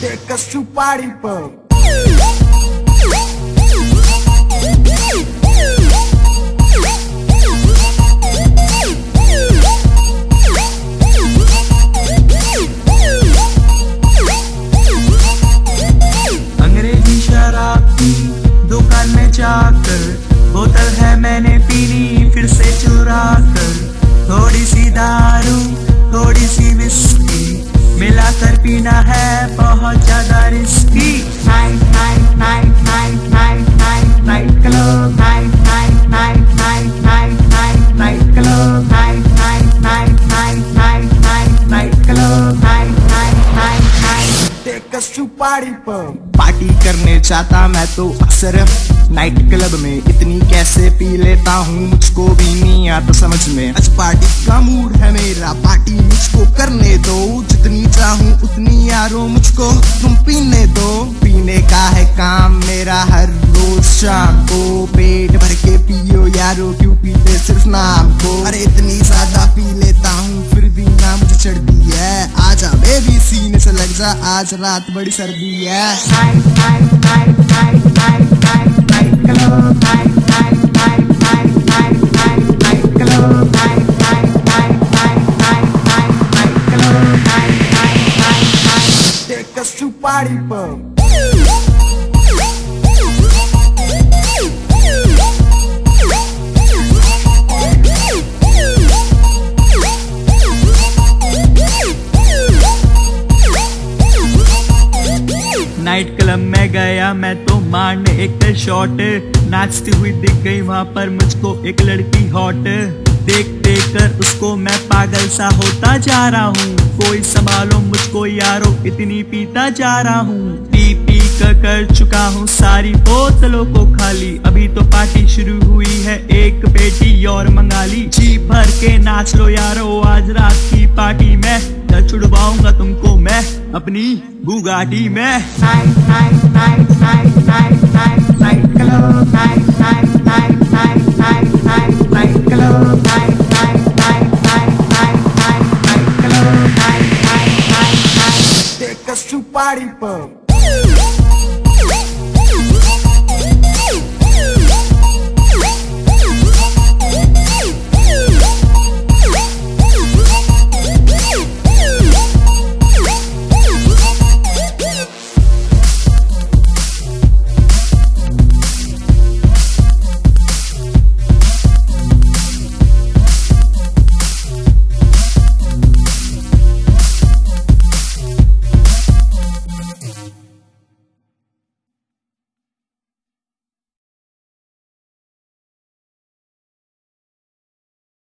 Take a super party pub. जाकर, बोतल है मैंने पीनी फिर से चुरा कर थोड़ी सी दारू थोड़ी सी विस्की मिलाकर पीना है बहुत ज़्यादा risky night night night night night Party pub. Party करने चाहता मैं तो अक्सर नाइट क्लब में। इतनी कैसे पी लेता हूँ, मुझको भी नहीं आता समझ में। आज पार्टी का मूड है मेरा, पार्टी मुझको करने दो। जितनी चाहूँ उतनी यारो मुझको तुम पीने दो। पीने का है काम मेरा हर रोज शाम को। पेट भर के पियो यारो क्यों पीते सिर्फ़ नाम को। अरे इतनी ज़्यादा पी लेता हूँ से लग जा आज रात बड़ी सर्दी है night, night, गया मैं तो मारने एक शॉट नाचती हुई दिख गई वहाँ पर मुझको एक लड़की हॉट देख देख कर उसको मैं पागल सा होता जा रहा हूँ। कोई संभालो मुझको यारो, इतनी पीता जा रहा हूँ। पी पी कर कर चुका हूँ सारी बोतलों को खाली। अभी तो पार्टी शुरू हुई है, एक पेटी और मंगा ली। जी भर के नाच लो यारो, आज रात की पार्टी में छुड़वाऊँगा तुमको मैं अपनी बुगाटी में party pub.